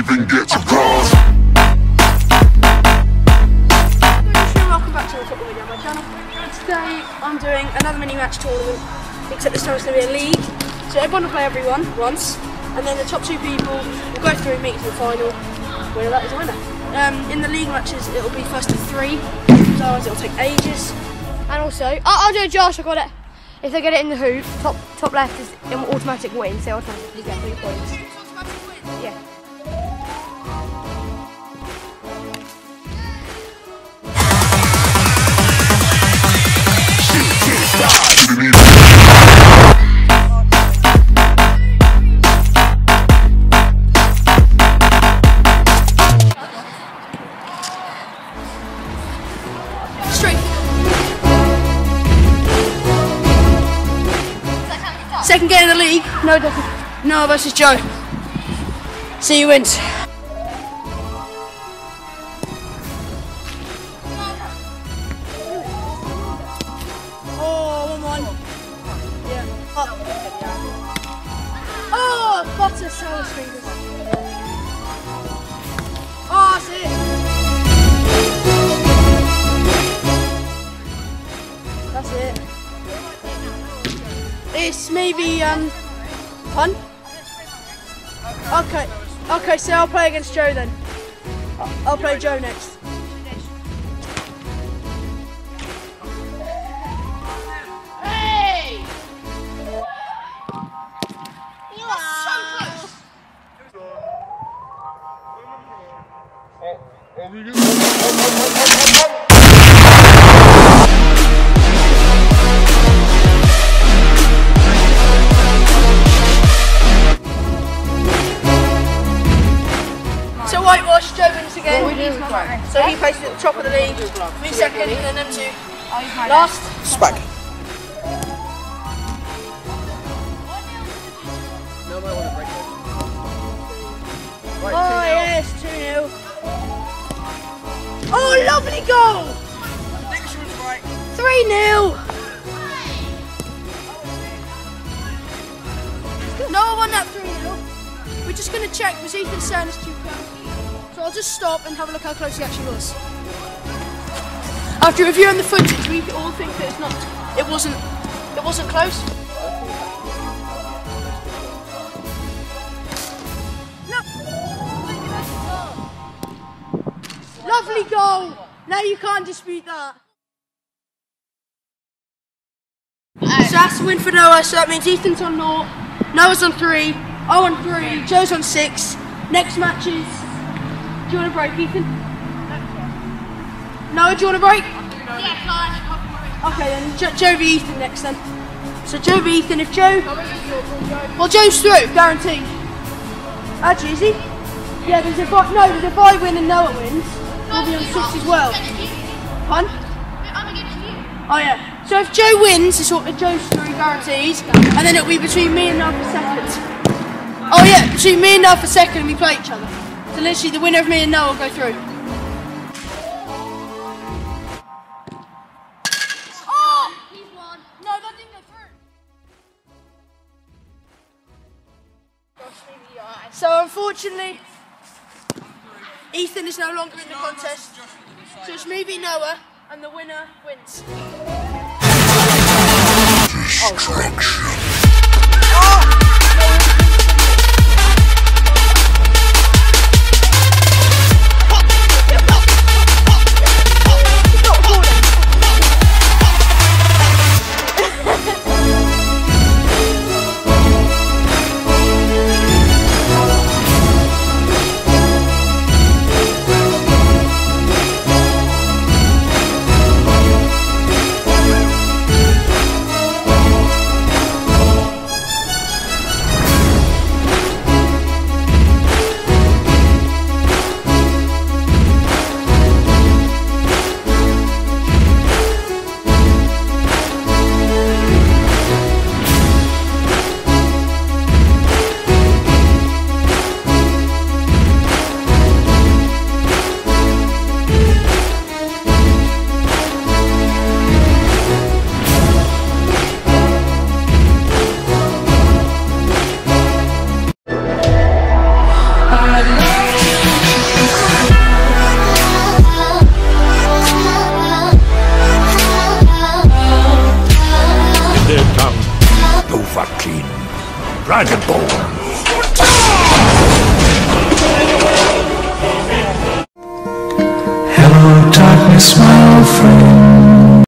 even get to cross. welcome back to the football video on my channel. Today I'm doing another mini match tournament, except this time it's going to be a league. So everyone will play everyone once, and then the top two people will go through and meet it to the final. Winner that is a winner. Um, in the league matches it'll be first to three, otherwise it'll take ages. And also, oh, I'll do it, Josh. I got it. If they get it in the hoop, top top left is an automatic win, so automatically get three points. Yeah. No, doesn't. Noah versus Joe. See who wins. Oh, one one. Yeah. Oh, oh. Oh, that's it. That's it. Maybe um pun. Okay. Okay, so I'll play against Joe then. I'll- I'll play Joe next. Hey! You are so close. So whitewash, Joe wins again. So he places at the top of the league. Me second, and then them two. Last. Spike. Oh yes, 2 0. Oh, lovely goal! 3 0. No one won that 3 0. We're just going to check because Ethan's saying it's too close. So I'll just stop and have a look how close he actually was. After reviewing the footage, we all think that it's not, it wasn't, it wasn't close. Lovely goal. Now you can't dispute that. So that's a win for Noah. So that means Ethan's on naught, Noah's on three, I'm on three, Joe's on six. Next match is. Do you want a break, Ethan? No, do you want a break? Okay then, jo- Joe v Ethan next then. So Joe v Ethan. If Joe, well Joe's through, guaranteed. Actually, is he? Yeah, there's a buy. No, there's a buy win and Noah wins. We'll be on six as well. Pun? Oh yeah. So if Joe wins, it's all, Joe's three guarantees, and then it'll be between me and Noah for second. Oh yeah, between me and Noah for second, and we play each other. So literally, the winner of me and Noah will go through. Oh! No, that didn't go through. So unfortunately, Ethan is no longer in the contest. So it's me v Noah, and the winner wins. destruction. Alpha oh! Dragonborn. Hello, darkness, my